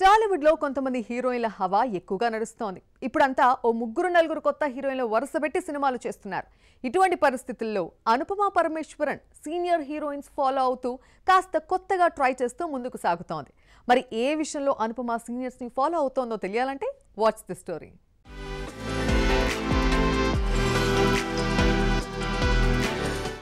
టాలీవుడ్లో కొంతమంది హీరోయిన్ల హవా ఎక్కువగా నడుస్తోంది. ఇప్పుడంతా ఓ ముగ్గురు నలుగురు కొత్త హీరోయిన్లు వరుసపెట్టి సినిమాలు చేస్తున్నారు. ఇటువంటి పరిస్థితుల్లో Anupama Parameswaran senior heroines follow అవుతూ కాస్త కొత్తగా ట్రై చేస్తూ ముందుకు సాగుతోంది. మరి ఏ విషయంలో అనుపమ సీనియర్స్ని ఫాలో అవుతోందో తెలియాలంటే watch the story.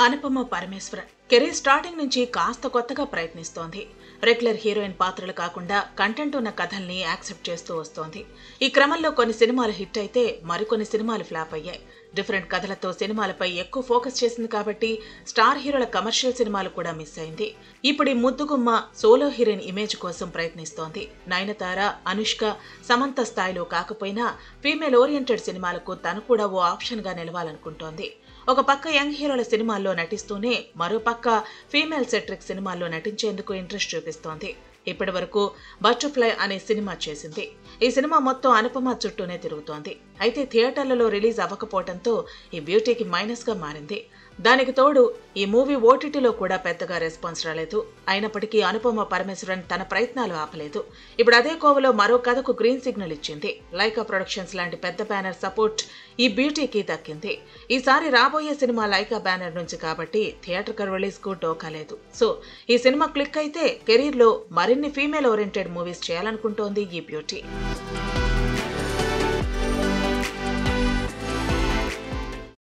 Anupama Parameswaran career starting నుంచి కాస్త కొత్తగా ప్రయత్నిస్తోంది. రెగ్యులర్ హీరోయిన్ పాత్రలు కాకుండా కంటెంట్ ఉన్న కథల్ని యాక్సెప్ట్ చేస్తూ వస్తోంది. ఈ క్రమంలో కొన్ని సినిమాలు హిట్ అయితే మరికొన్ని సినిమాలు ఫ్లాప్ అయ్యాయి. డిఫరెంట్ కథలతో సినిమాలపై ఎక్కువ ఫోకస్ చేసింది కాబట్టి స్టార్ హీరోల కమర్షియల్ సినిమాలు కూడా మిస్ అయింది. ఇప్పుడు ఈ ముద్దుగుమ్మ సోలో హీరోయిన్ ఇమేజ్ కోసం ప్రయత్నిస్తోంది. నయనతార అనుష్క సమంత స్థాయిలో కాకపోయినా ఫీమేల్ ఓరియంటెడ్ సినిమాలకు తను కూడా ఓ ఆప్షన్గా నిలవాలనుకుంటోంది. ఒక పక్క యంగ్ హీరోల సినిమాల్లో నటిస్తూనే మరో పక్క ఫీమేల్ సెట్రిక్ సినిమాల్లో నటించేందుకు ఇంట్రెస్ట్ చూపిస్తోంది. ఇప్పటి వరకు బటర్ఫ్లై అనే సినిమా చేసింది. ఈ సినిమా మొత్తం అనుపమ చుట్టూనే తిరుగుతోంది. అయితే థియేటర్లలో రిలీజ్ అవ్వకపోవడంతో ఈ బ్యూటీకి మైనస్గా మారింది. దానికి తోడు ఈ మూవీ ఓటీటీలో కూడా పెద్దగా రెస్పాన్స్ రాలేదు. అయినప్పటికీ అనుపమ పరమేశ్వరన్ తన ప్రయత్నాలు ఆపలేదు. ఇప్పుడు అదే కోవలో మరో కథకు గ్రీన్ సిగ్నల్ ఇచ్చింది. లైకా ప్రొడక్షన్స్ లాంటి పెద్ద బ్యానర్ సపోర్ట్ ఈ బ్యూటీకి దక్కింది. ఈసారి రాబోయే సినిమా లైకా బ్యానర్ నుంచి కాబట్టి థియేటర్ రిలీజ్కు డోకా లేదు. సో ఈ సినిమా క్లిక్ అయితే కెరీర్లో మరిన్ని ఫీమేల్ ఓరియంటెడ్ మూవీస్ చేయాలనుకుంటోంది ఈ బ్యూటీ.